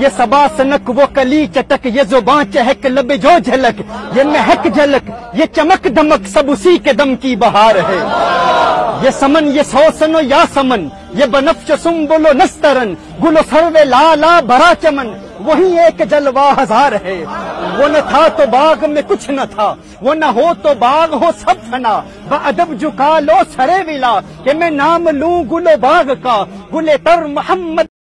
یہ سبا سنک، وہ کلی چٹک، یہ زبان چہک، لب جو جھلک، یہ مہک جھلک، یہ چمک دمک، سب اسی کے دم کی بہار ہے۔ یہ سمن، یہ سوسن و یا سمن، یہ بنفش سم بولو نسترن، گلو سروے لالا بھرا چمن، وہی ایک جلوہ ہزار ہے۔ وہ نہ تھا تو باغ میں کچھ نہ تھا، وہ نہ ہو تو باغ ہو سب فنا۔ ادب جھکا لو سرے ولا کہ میں نام لوں گلو باغ کا، گلے تر محمد